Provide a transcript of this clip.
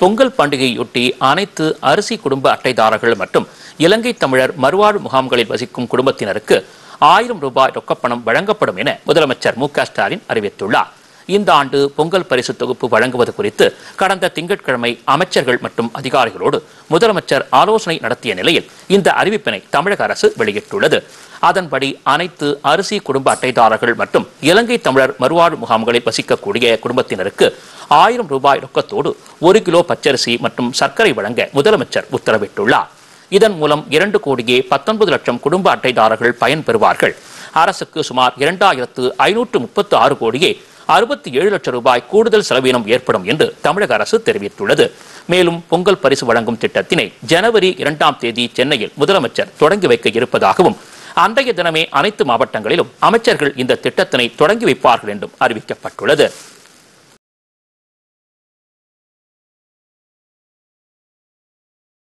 பொங்கல் பண்டிகையொட்டி அனைத்து அரிசி குடும்ப அட்டைதாரர்கள் மற்றும் இலங்கை தமிழர் மறுவாழ் முகாம்களில் வசிக்கும் குடும்பத்தினருக்கு ஆயிரம் ரூபாய் ரொக்கப்பணம் வழங்கப்படும் என முதலமைச்சர் மு க ஸ்டாலின் அறிவித்துள்ளார். இந்த ஆண்டு பொங்கல் பரிசு தொகுப்பு வழங்குவது குறித்து கடந்த திங்கட்கிழமை அமைச்சர்கள் மற்றும் அதிகாரிகளோடு முதலமைச்சர் ஆலோசனை நடத்திய நிலையில் இந்த அறிவிப்பினை தமிழக அரசு வெளியிட்டுள்ளது. அதன்படி அனைத்து அரிசி குடும்ப அட்டைதாரர்கள் மற்றும் இலங்கை தமிழர் மறுவாழ்வு முகாம்களில் வசிக்கக்கூடிய குடும்பத்தினருக்கு ஆயிரம் ரூபாய் ரொக்கத்தோடு ஒரு கிலோ பச்சரிசி மற்றும் சர்க்கரை வழங்க முதலமைச்சர் உத்தரவிட்டுள்ளார். இதன் மூலம் இரண்டு கோடியே பத்தொன்பது லட்சம் குடும்ப அட்டைதாரர்கள் பயன்பெறுவார்கள். அரசுக்கு சுமார் இரண்டாயிரத்து ஐநூற்று முப்பத்து ஆறு கோடியே அறுபத்தி ஏழு லட்சம் ரூபாய் கூடுதல் செலவினம் ஏற்படும் என்று தமிழக அரசு தெரிவித்துள்ளது. மேலும் பொங்கல் பரிசு வழங்கும் திட்டத்தினை ஜனவரி இரண்டாம் தேதி சென்னையில் முதலமைச்சர் தொடங்கி வைக்க இருப்பதாகவும் அன்றைய தினமே அனைத்து மாவட்டங்களிலும் அமைச்சர்கள் இந்த திட்டத்தினை தொடங்கி வைப்பார்கள் என்றும் அறிவிக்கப்பட்டுள்ளது.